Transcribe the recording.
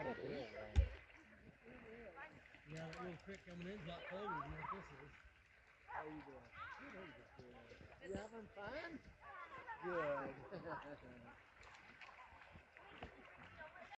What a that little creek coming in is a lot colder than what this is. How you doing? You having fun? Good.